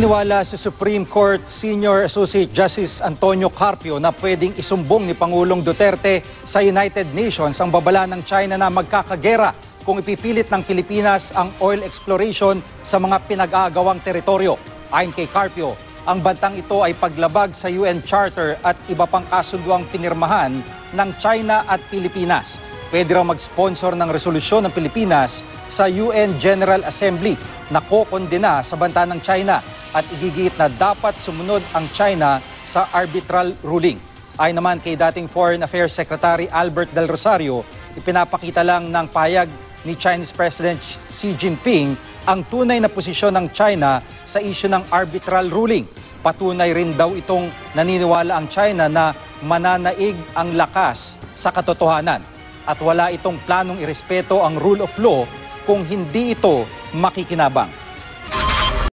Iniwala si Supreme Court Senior Associate Justice Antonio Carpio na pwedeng isumbong ni Pangulong Duterte sa United Nations ang babala ng China na magkakagera kung ipipilit ng Pilipinas ang oil exploration sa mga pinag-aagawang teritoryo. Ayon kay Carpio, ang bantang ito ay paglabag sa UN Charter at iba pang kasunduang pinirmahan ng China at Pilipinas. Pwede raw mag-sponsor ng resolusyon ng Pilipinas sa UN General Assembly na kokondena sa banta ng China at igigit na dapat sumunod ang China sa arbitral ruling. Ay naman kay dating Foreign Affairs Secretary Albert Del Rosario, ipinapakita lang ng payag ni Chinese President Xi Jinping ang tunay na posisyon ng China sa isyu ng arbitral ruling. Patunay rin daw itong naniniwala ang China na mananaig ang lakas sa katotohanan at wala itong planong irespeto ang rule of law kung hindi ito makikinabang.